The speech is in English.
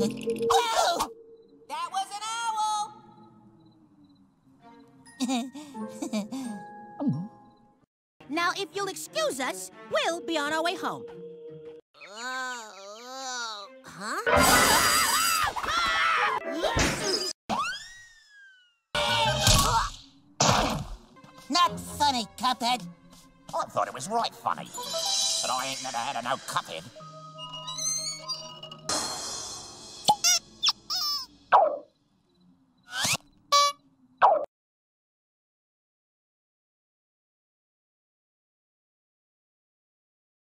oh! That was an owl! Hmm. Now, if you'll excuse us, we'll be on our way home. Uh, huh? Not funny, Cuphead. I thought it was right funny. But I ain't never had a no cuphead.